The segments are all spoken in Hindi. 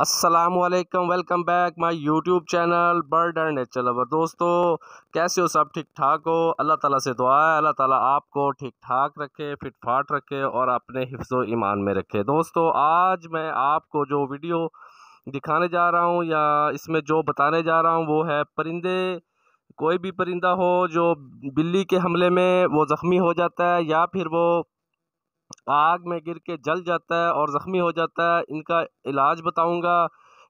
असलकम welcome back my YouTube channel bird and nature lover दोस्तों, कैसे हो सब? ठीक ठाक हो? अल्लाह ताला से दुआ है, अल्लाह ताला आपको ठीक ठाक रखे, फिट फाट रखे और अपने हिफ्ज़ ईमान में रखे। दोस्तों, आज मैं आपको जो वीडियो दिखाने जा रहा हूँ या इसमें जो बताने जा रहा हूँ वो है परिंदे। कोई भी परिंदा हो जो बिल्ली के हमले में वो ज़ख्मी हो जाता है या फिर वो आग में गिर के जल जाता है और ज़ख्मी हो जाता है। इनका इलाज बताऊँगा।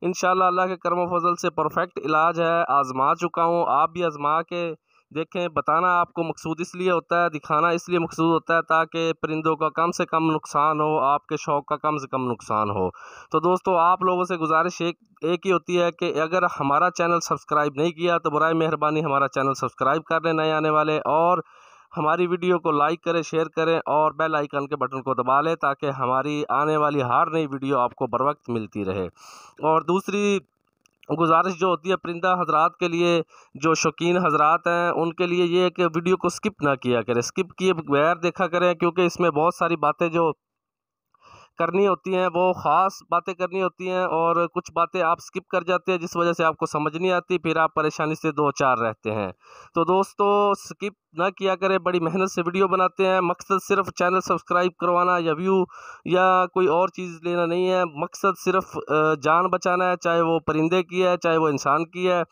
इन अल्लाह के करम फजल से परफेक्ट इलाज है। आज़मा चुका हूँ। आप भी आज़मा के देखें। बताना आपको मकसूद इसलिए होता है, दिखाना इसलिए मकसूद होता है ताकि परिंदों का कम से कम नुकसान हो, आपके शौक़ का कम से कम नुकसान हो। तो दोस्तों, आप लोगों से गुजारिश एक एक ही होती है कि अगर हमारा चैनल सब्सक्राइब नहीं किया तो बर मेहरबानी हमारा चैनल सब्सक्राइब कर लें नए आने वाले। और हमारी वीडियो को लाइक करें, शेयर करें और बेल आइकन के बटन को दबा लें ताकि हमारी आने वाली हर नई वीडियो आपको बर वक्त मिलती रहे। और दूसरी गुजारिश जो होती है परिंदा हजरात के लिए, जो शौकीन हजरात हैं, उनके लिए ये है कि वीडियो को स्किप ना किया करें। स्किप किए बगैर देखा करें, क्योंकि इसमें बहुत सारी बातें जो करनी होती हैं, वो ख़ास बातें करनी होती हैं और कुछ बातें आप स्किप कर जाते हैं जिस वजह से आपको समझ नहीं आती, फिर आप परेशानी से दो चार रहते हैं। तो दोस्तों, स्किप ना किया करें, बड़ी मेहनत से वीडियो बनाते हैं। मकसद सिर्फ़ चैनल सब्सक्राइब करवाना या व्यू या कोई और चीज़ लेना नहीं है। मकसद सिर्फ़ जान बचाना है, चाहे वो परिंदे की है, चाहे वो इंसान की है।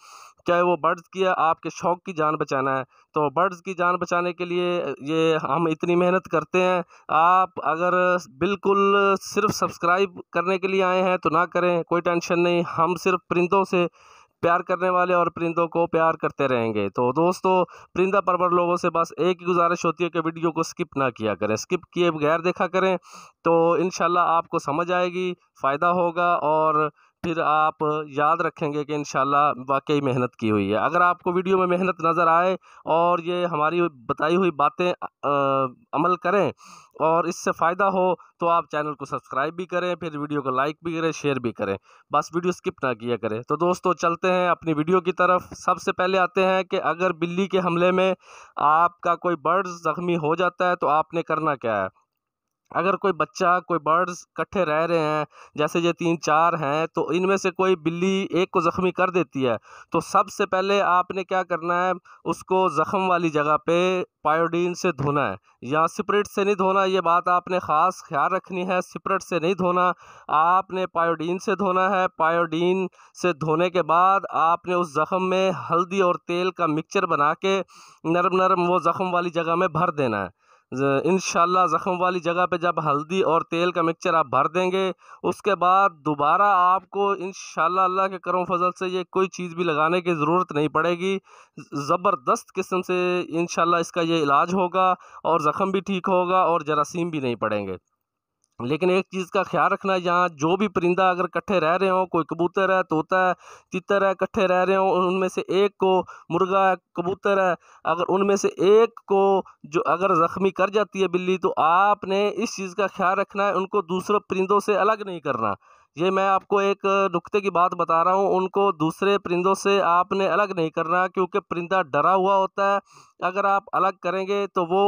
चाहे वो बर्ड्स की है, आपके शौक़ की जान बचाना है। तो बर्ड्स की जान बचाने के लिए ये हम इतनी मेहनत करते हैं। आप अगर बिल्कुल सिर्फ़ सब्सक्राइब करने के लिए आए हैं तो ना करें, कोई टेंशन नहीं। हम सिर्फ़ परिंदों से प्यार करने वाले और परिंदों को प्यार करते रहेंगे। तो दोस्तों, परिंदा परवर लोगों से बस एक ही गुजारिश होती है कि वीडियो को स्किप ना किया करें। स्किप किए बगैर देखा करें तो इन आपको समझ आएगी, फ़ायदा होगा और फिर आप याद रखेंगे कि इन वाकई मेहनत की हुई है। अगर आपको वीडियो में मेहनत नज़र आए और ये हमारी बताई हुई बातें अमल करें और इससे फ़ायदा हो तो आप चैनल को सब्सक्राइब भी करें, फिर वीडियो को लाइक भी करें, शेयर भी करें। बस वीडियो स्किप ना किया करें। तो दोस्तों, चलते हैं अपनी वीडियो की तरफ़। सबसे पहले आते हैं कि अगर बिल्ली के हमले में आपका कोई बर्ड ज़ख्मी हो जाता है तो आपने करना क्या है? अगर कोई बच्चा, कोई बर्ड्स इकट्ठे रह रहे हैं, जैसे ये तीन चार हैं तो इनमें से कोई बिल्ली एक को ज़ख्मी कर देती है। तो सबसे पहले आपने क्या करना है, उसको ज़ख्म वाली जगह पे पायोडीन से धोना है। या सिपरेट से नहीं धोना, ये बात आपने ख़ास ख्याल रखनी है, सिपरेट से नहीं धोना। आपने पायोडीन से धोना है। पायोडीन से धोने के बाद आपने उस ज़ख़म में हल्दी और तेल का मिक्सचर बना के नरम नरम वो ज़ख़म वाली जगह में भर देना है। इन ज़ख़म वाली जगह पे जब हल्दी और तेल का मिक्सचर आप भर देंगे, उसके बाद दोबारा आपको इन अल्लाह के करम फजल से ये कोई चीज़ भी लगाने की ज़रूरत नहीं पड़ेगी। ज़बरदस्त किस्म से इन इसका ये इलाज होगा और ज़ख़म भी ठीक होगा और जरासीम भी नहीं पड़ेंगे। लेकिन एक चीज़ का ख्याल रखना है, यहाँ जो भी परिंदा अगर इकट्ठे रह रहे हों, कोई कबूतर है, तोता है, तितर है, इकट्ठे रह रहे हों, उनमें से एक को मुर्गा है, कबूतर है, अगर उनमें से एक को जो अगर ज़ख्मी कर जाती है बिल्ली तो आपने इस चीज़ का ख्याल रखना है, उनको दूसरों परिंदों से अलग नहीं करना। ये मैं आपको एक नुक्ते की बात बता रहा हूँ। उनको दूसरे परिंदों से आपने अलग नहीं करना क्योंकि परिंदा डरा हुआ होता है। अगर आप अलग करेंगे तो वो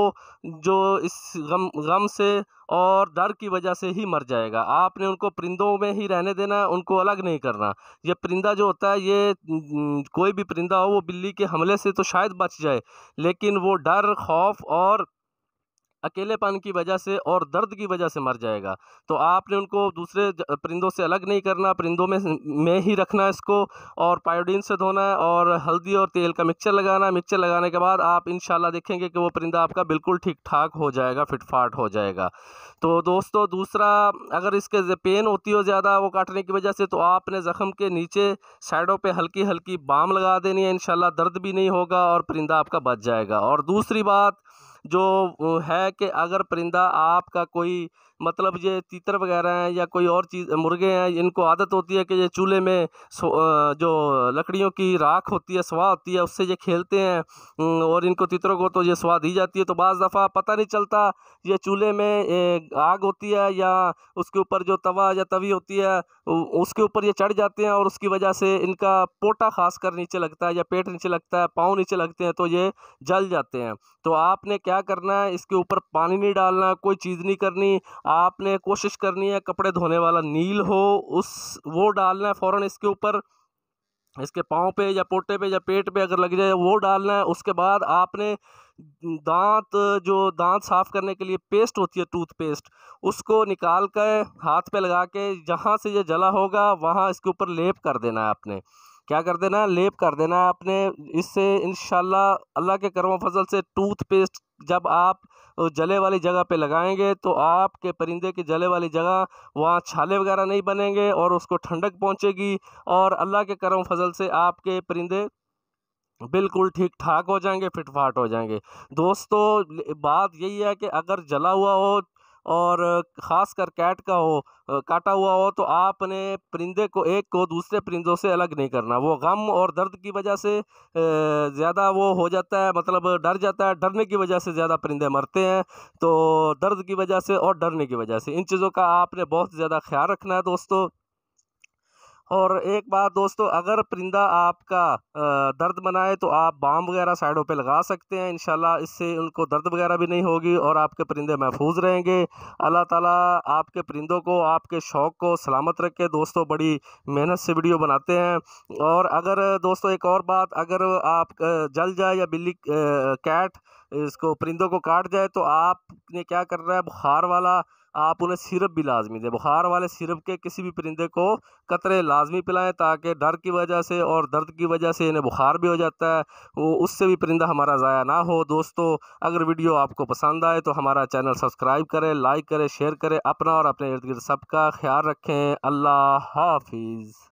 जो इस गम गम से और डर की वजह से ही मर जाएगा। आपने उनको परिंदों में ही रहने देना, उनको अलग नहीं करना। ये परिंदा जो होता है, ये कोई भी परिंदा हो, वो बिल्ली के हमले से तो शायद बच जाए, लेकिन वो डर, खौफ और अकेलेपन की वजह से और दर्द की वजह से मर जाएगा। तो आपने उनको दूसरे परिंदों से अलग नहीं करना, परिंदों में में ही रखना इसको और पायोडीन से धोना है और हल्दी और तेल का मिक्सचर लगाना। मिक्सचर लगाने के बाद आप इन देखेंगे कि वो परिंदा आपका बिल्कुल ठीक ठाक हो जाएगा, फिटफाट हो जाएगा। तो दोस्तों, दूसरा, अगर इसके पेन होती हो ज़्यादा वो काटने की वजह से तो आपने ज़ख़म के नीचे साइडों पे हल्की हल्की बाम लगा देनी है। इन दर्द भी नहीं होगा और परिंदा आपका बच जाएगा। और दूसरी बात जो है कि अगर परिंदा आपका कोई मतलब ये तीतर वगैरह हैं या कोई और चीज़, मुर्गे हैं, इनको आदत होती है कि ये चूल्हे में जो लकड़ियों की राख होती है स्वाह होती है, उससे ये खेलते हैं और इनको तीतरों को तो ये स्वाह दी जाती है तो बज़ दफ़ा पता नहीं चलता ये चूल्हे में आग होती है या उसके ऊपर जो तवा या तवी होती है उसके ऊपर ये चढ़ जाते हैं और उसकी वजह से इनका पोटा खास कर नीचे लगता है या पेट नीचे लगता है, पाँव नीचे लगते हैं तो ये जल जाते हैं। तो आपने क्या करना है, इसके ऊपर पानी नहीं डालना, कोई चीज़ नहीं करनी, आपने कोशिश करनी है कपड़े धोने वाला नील हो, उस, वो डालना है फ़ौरन इसके ऊपर। इसके पाँव पे या पोटे पे या पेट पे अगर लग जाए वो डालना है। उसके बाद आपने दांत, जो दांत साफ़ करने के लिए पेस्ट होती है, टूथपेस्ट, उसको निकाल कर हाथ पे लगा के जहाँ से ये जला होगा, वहाँ इसके ऊपर लेप कर देना है आपने। क्या कर देना है? लेप कर देना है आपने। इससे इन अल्लाह के करम फजल से टूथपेस्ट जब आप जले वाली जगह पे लगाएँगे तो आपके परिंदे की जले वाली जगह वहाँ छाले वगैरह नहीं बनेंगे और उसको ठंडक पहुँचेगी। और अल्लाह के करम फजल से आपके परिंदे बिल्कुल ठीक ठाक हो जाएँगे, फिटफाट हो जाएँगे। दोस्तों, बात यही है कि अगर जला हुआ हो और ख़ास कर कैट का हो, काटा हुआ हो तो आपने परिंदे को, एक को दूसरे परिंदों से अलग नहीं करना। वो गम और दर्द की वजह से ज़्यादा वो हो जाता है मतलब डर जाता है, डरने की वजह से ज़्यादा परिंदे मरते हैं। तो दर्द की वजह से और डरने की वजह से। इन चीज़ों का आपने बहुत ज़्यादा ख्याल रखना है दोस्तों। और एक बात दोस्तों, अगर परिंदा आपका दर्द बनाए तो आप बाम वगैरह साइडों पे लगा सकते हैं, इंशाल्लाह इससे उनको दर्द वगैरह भी नहीं होगी और आपके परिंदे महफूज रहेंगे। अल्लाह ताला आपके परिंदों को, आपके शौक़ को सलामत रखे। दोस्तों, बड़ी मेहनत से वीडियो बनाते हैं। और अगर दोस्तों, एक और बात, अगर आप जल जाए या बिल्ली कैट, इसको परिंदों को काट जाए तो आपने क्या करना है? बुखार वाला आप उन्हें सिरप भी लाजमी दें। बुखार वाले सिरप के किसी भी परिंदे को कतरे लाजमी पिलाएँ ताकि डर की वजह से और दर्द की वजह से इन्हें बुखार भी हो जाता है। वो उससे भी परिंदा हमारा ज़ाया ना हो। दोस्तों, अगर वीडियो आपको पसंद आए तो हमारा चैनल सब्सक्राइब करें, लाइक करें, शेयर करें, अपना और अपने इर्द गिर्द सबका ख्याल रखें। अल्लाह हाफिज़।